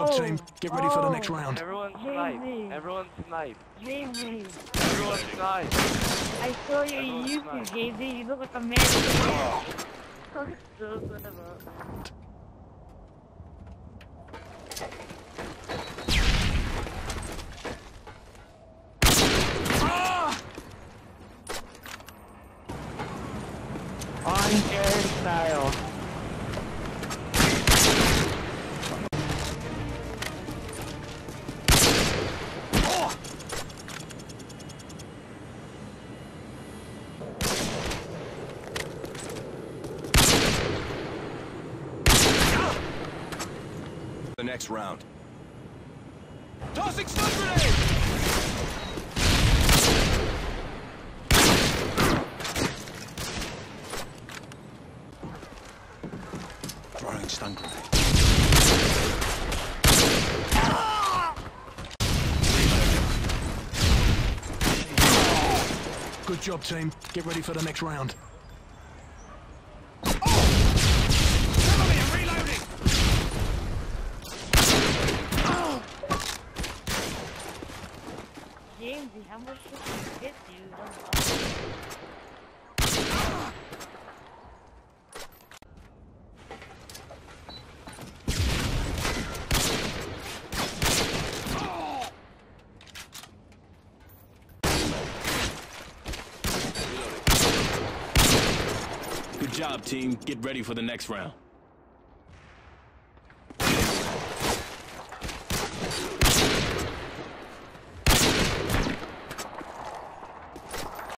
Oh, team, get ready for the next oh. round. Everyone snipe. Everyone snipe. Jamie, Everyone snipe. I saw your Everyone's YouTube, nice. Jamie. You look like a man. So son of a- On Jerry style. The next round. Tossing stun grenade! Throwing stun grenade. Good job, team. Get ready for the next round. Jamesy, how much? Good job, team. Get ready for the next round.